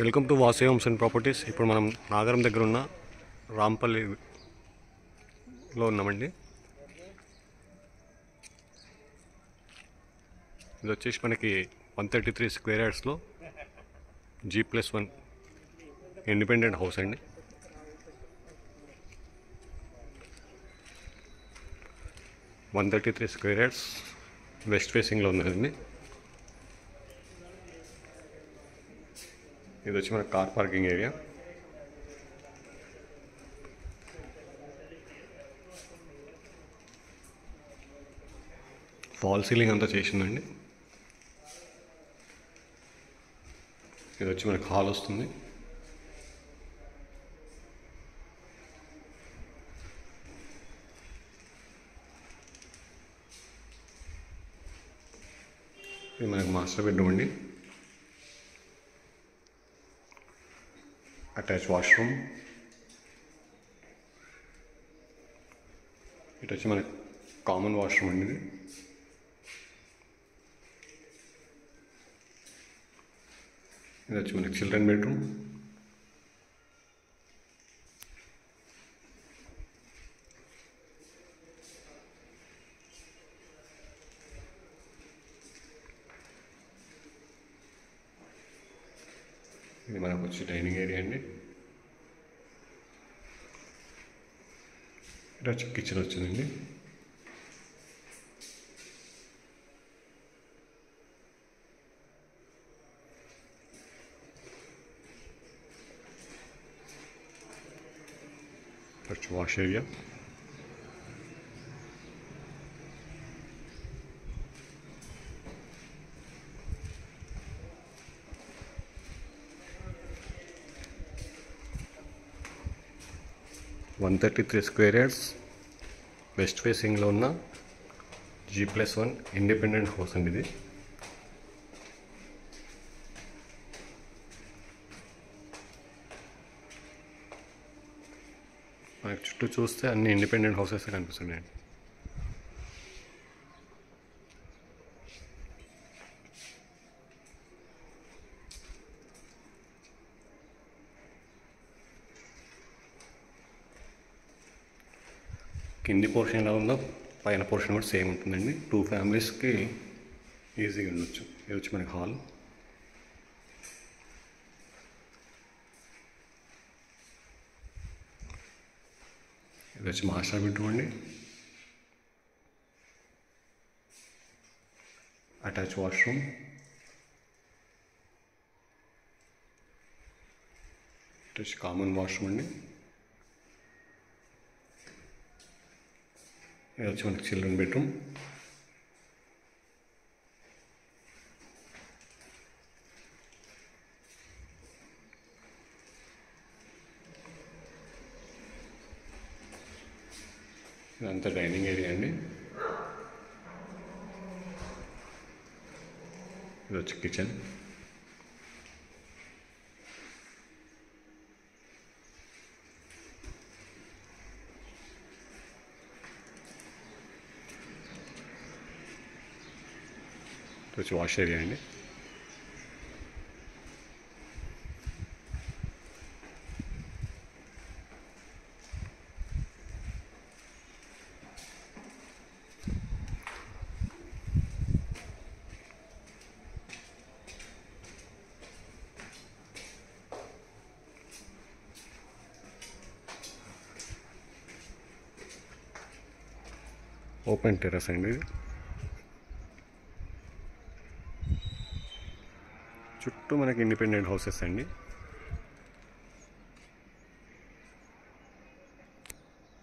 Welcome to వాసే homes and properties. ఇప్పుడు మనం నాగరం దగ్గర ఉన్న రాంపల్లిలో ఉన్నామండి. ఇది వచ్చేసి మనకి one thirty three square యార్డ్స్లో G plus one independent house అండి. One thirty three square yards west ఫేసింగ్లో ఉన్నదండి. ఇది వచ్చి మన car parking area. False ceiling అంతా చేసిందండి. ఇది వచ్చి మనకి హాల్ వస్తుంది. ఇది మనకి మాస్టర్ బెడ్రూమ్ అండి. అటాచ్ వాష్రూమ్ ఇటు వచ్చి మనకి కామన్ వాష్రూమ్ అండి ఇది ఇది వచ్చి మనకి చిల్డ్రన్ బెడ్రూమ్ ఇది మనకు వచ్చి డైనింగ్ ఏరియా అండి ఇది వచ్చి కిచెన్ వచ్చిందండి ఇది వచ్చి wash area one thirty three square yards west ఫేసింగ్లో ఉన్న G plus one independent house అండి ఇది. మనకి చుట్టూ చూస్తే అన్ని ఇండిపెండెంట్ హౌసెస్ కనిపిస్తున్నాయండి. కింది పోర్షన్ ఎలా ఉందో పైన పోర్షన్ కూడా సేమ్ ఉంటుందండి. టూ ఫ్యామిలీస్కి ఈజీగా ఉండొచ్చు. ఇది వచ్చి మనకి హాల్. ఇది వచ్చి మాస్టర్ బెడ్రూమ్ అండి. Attach washroom. ఇది కామన్ వాష్రూమ్ అండి. ఇది వచ్చి మనకి చిల్డ్రన్ బెడ్రూమ్. ఇదంతా డైనింగ్ ఏరియా అండి. ఇది వచ్చి కిచెన్. ఇది వచ్చి వాష్ ఏరియా అండి ఓపెన్ టెర్రస్ అండి ఇది చుట్టూ మనకి ఇండిపెండెంట్ హౌసెస్ అండి.